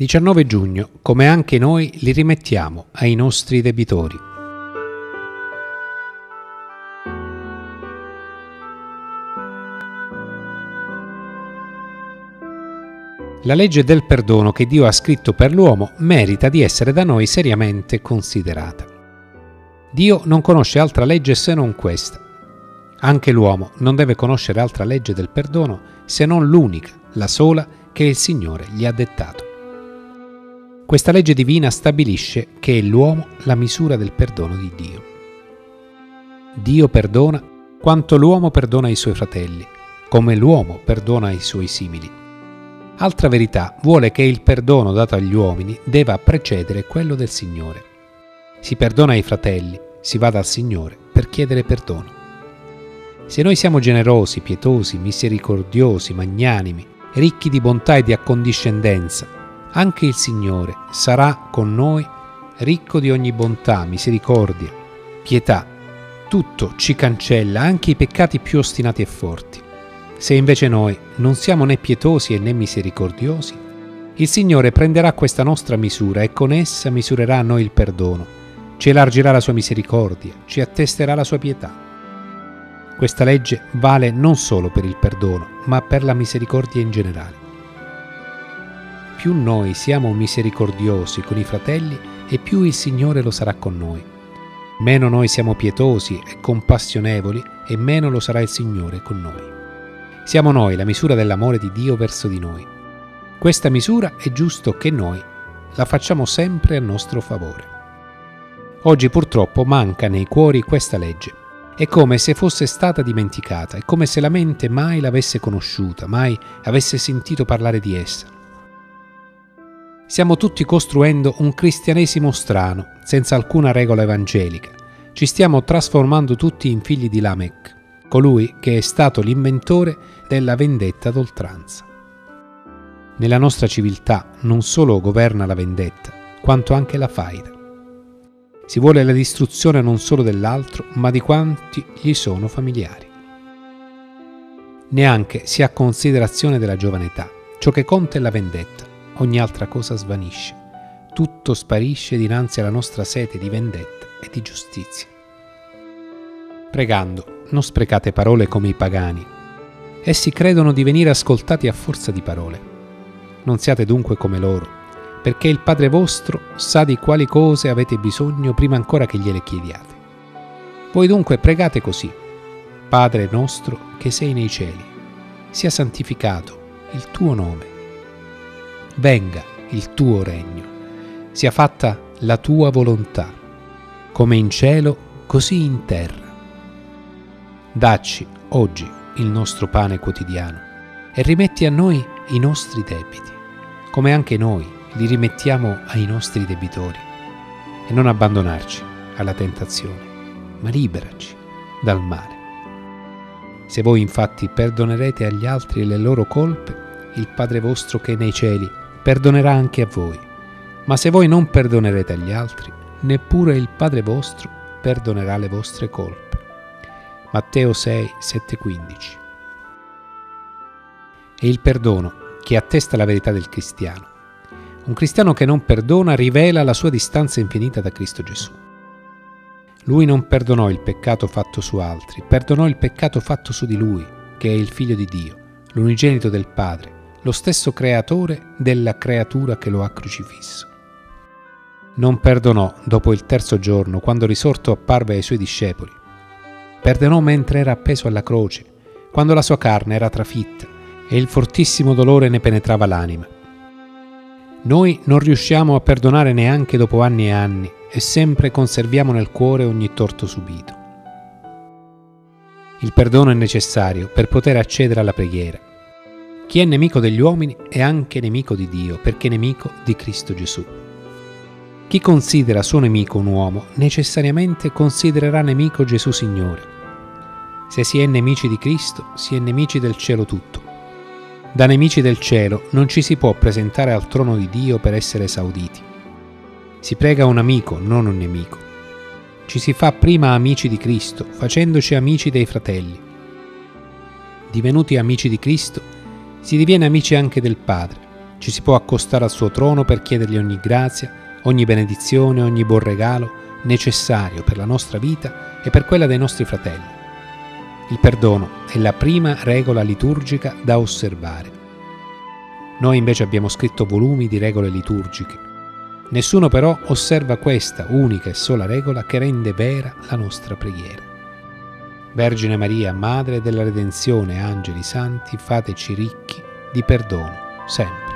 19 giugno, come anche noi li rimettiamo ai nostri debitori. La legge del perdono che Dio ha scritto per l'uomo merita di essere da noi seriamente considerata. Dio non conosce altra legge se non questa. Anche l'uomo non deve conoscere altra legge del perdono se non l'unica, la sola che il Signore gli ha dettato. Questa legge divina stabilisce che è l'uomo la misura del perdono di Dio. Dio perdona quanto l'uomo perdona i suoi fratelli, come l'uomo perdona i suoi simili. Altra verità vuole che il perdono dato agli uomini debba precedere quello del Signore. Si perdona ai fratelli, si va dal Signore per chiedere perdono. Se noi siamo generosi, pietosi, misericordiosi, magnanimi, ricchi di bontà e di accondiscendenza, anche il Signore sarà con noi ricco di ogni bontà, misericordia, pietà. Tutto ci cancella, anche i peccati più ostinati e forti. Se invece noi non siamo né pietosi né misericordiosi, il Signore prenderà questa nostra misura e con essa misurerà a noi il perdono, ci elargirà la sua misericordia, ci attesterà la sua pietà. Questa legge vale non solo per il perdono, ma per la misericordia in generale più noi siamo misericordiosi con i fratelli e più il Signore lo sarà con noi. Meno noi siamo pietosi e compassionevoli e meno lo sarà il Signore con noi. Siamo noi la misura dell'amore di Dio verso di noi. Questa misura è giusto che noi la facciamo sempre a nostro favore. Oggi purtroppo manca nei cuori questa legge. È come se fosse stata dimenticata, è come se la mente mai l'avesse conosciuta, mai avesse sentito parlare di essa stiamo tutti costruendo un cristianesimo strano, senza alcuna regola evangelica. Ci stiamo trasformando tutti in figli di Lamech, colui che è stato l'inventore della vendetta d'oltranza. Nella nostra civiltà non solo governa la vendetta, quanto anche la faida. Si vuole la distruzione non solo dell'altro, ma di quanti gli sono familiari. Neanche si ha considerazione della giovane età. Ciò che conta è la vendetta ogni altra cosa svanisce. Tutto sparisce dinanzi alla nostra sete di vendetta e di giustizia. Pregando, non sprecate parole come i pagani. Essi credono di venire ascoltati a forza di parole. Non siate dunque come loro, perché il Padre vostro sa di quali cose avete bisogno prima ancora che gliele chiediate. Voi dunque pregate così. Padre nostro che sei nei cieli, sia santificato il tuo nome venga il tuo regno, sia fatta la tua volontà, come in cielo, così in terra. Dacci oggi il nostro pane quotidiano e rimetti a noi i nostri debiti, come anche noi li rimettiamo ai nostri debitori, e non abbandonarci alla tentazione, ma liberaci dal male. Se voi infatti perdonerete agli altri le loro colpe, il Padre vostro che è nei cieli perdonerà anche a voi. Ma se voi non perdonerete agli altri, neppure il Padre vostro perdonerà le vostre colpe. Matteo 6, 7, 15. È il perdono che attesta la verità del cristiano. Un cristiano che non perdona rivela la sua distanza infinita da Cristo Gesù. Lui non perdonò il peccato fatto su altri, perdonò il peccato fatto su di lui, che è il figlio di Dio, l'unigenito del Padre, lo stesso creatore della creatura che lo ha crocifisso. Non perdonò dopo il terzo giorno, quando risorto apparve ai suoi discepoli. Perdonò mentre era appeso alla croce, quando la sua carne era trafitta e il fortissimo dolore ne penetrava l'anima. Noi non riusciamo a perdonare neanche dopo anni e anni e sempre conserviamo nel cuore ogni torto subito. Il perdono è necessario per poter accedere alla preghiera chi è nemico degli uomini è anche nemico di Dio, perché è nemico di Cristo Gesù. Chi considera suo nemico un uomo, necessariamente considererà nemico Gesù Signore. Se si è nemici di Cristo, si è nemici del cielo tutto. Da nemici del cielo non ci si può presentare al trono di Dio per essere esauditi. Si prega un amico, non un nemico. Ci si fa prima amici di Cristo, facendoci amici dei fratelli. Divenuti amici di Cristo, si diviene amici anche del Padre. Ci si può accostare al suo trono per chiedergli ogni grazia, ogni benedizione, ogni buon regalo necessario per la nostra vita e per quella dei nostri fratelli. Il perdono è la prima regola liturgica da osservare. Noi invece abbiamo scritto volumi di regole liturgiche. Nessuno però osserva questa unica e sola regola che rende vera la nostra preghiera. Vergine Maria, Madre della Redenzione, angeli santi, fateci ricchi di perdono, sempre.